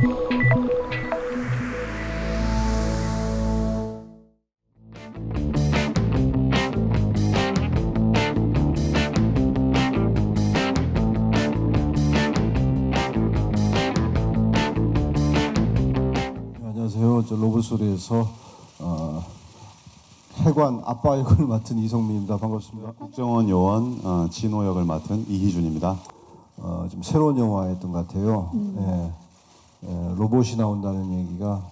네, 안녕하세요. 저 로봇소리에서 어, 해관 아빠 역을 맡은 이성민입니다. 반갑습니다. 국정원 요원 어, 진호 역을 맡은 이희준입니다. 어, 좀 새로운 영화였던 것 같아요. 예, 예, 로봇이 나온다는 얘기가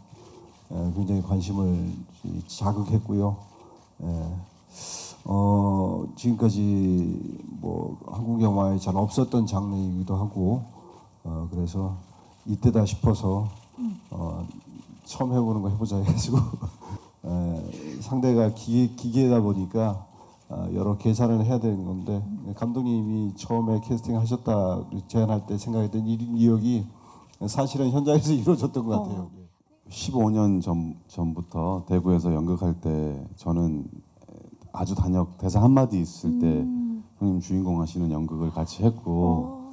예, 굉장히 관심을 자극했고요. 예, 어, 지금까지 뭐 한국 영화에 잘 없었던 장르이기도 하고 어, 그래서 이때다 싶어서 어, 처음 해보는 거 해보자 해가지고 에, 상대가 기계, 기계다 보니까 아, 여러 계산을 해야 되는 건데 감독님이 처음에 캐스팅 하셨다 제안할 때 생각했던 이 기억이 사실은 현장에서 이루어졌던 것 같아요. 15년 전, 전부터 대구에서 연극할 때 저는 아주 단역 대사 한마디 있을 때 형님 주인공 하시는 연극을 같이 했고 어.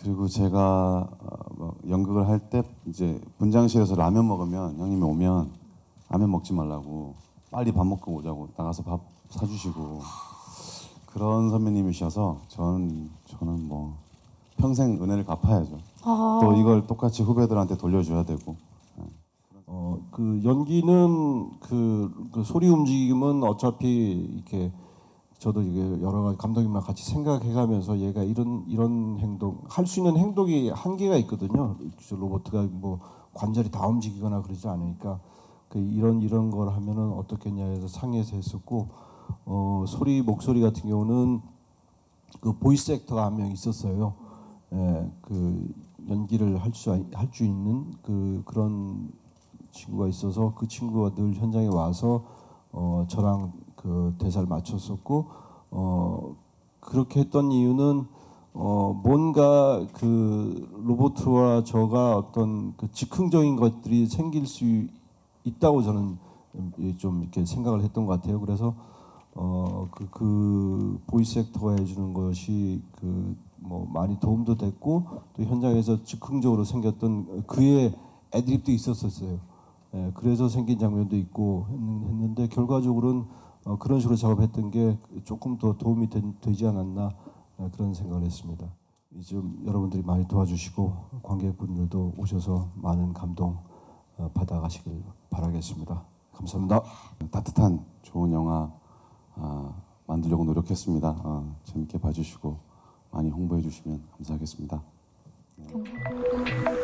그리고 제가 어, 뭐 연극을 할 때 이제 분장실에서 라면 먹으면 형님이 오면 라면 먹지 말라고 빨리 밥 먹고 오자고 나가서 밥 사주시고 그런 선배님이셔서 저는 평생 은혜를 갚아야죠. 아, 또 이걸 똑같이 후배들한테 돌려줘야 되고 어, 그 연기는 그, 그 소리 움직임은 어차피 이렇게 저도 이게 여러 가지 감독님랑 같이 생각해가면서 얘가 이런 이런 행동 할 수 있는 행동이 한계가 있거든요. 저 로봇가 뭐 관절이 다 움직이거나 그러지 않으니까 그 이런 이런 걸 하면은 어떻겠냐 해서 상의해서 했었고 어, 소리 목소리 같은 경우는 그 voice actor가 한 명 있었어요. 예, 그 연기를 할 수 할 수 있는 그 그런 친구가 있어서 그 친구가 늘 현장에 와서 어, 저랑 그 대사를 맞췄었고 어, 그렇게 했던 이유는 어, 뭔가 그 로보트와 저가 어떤 그 즉흥적인 것들이 생길 수 있다고 저는 좀 이렇게 생각을 했던 것 같아요. 그래서 어, 그, 그 voice actor가 해주는 것이 그 뭐 많이 도움도 됐고 또 현장에서 즉흥적으로 생겼던 그의 애드립도 있었었어요. 예, 그래서 생긴 장면도 있고 했는- 했는데 결과적으로는 어, 그런 식으로 작업했던 게 조금 더 도움이 된- 되지 않았나 어, 그런 생각을 했습니다. 좀 여러분들이 많이 도와주시고 관객분들도 오셔서 많은 감동 어, 받아가시길 바라겠습니다. 감사합니다. 따뜻한 좋은 영화 아, 만들려고 노력했습니다. 어, 재밌게 봐주시고 많이 홍보해 주시면 감사하겠습니다. 네.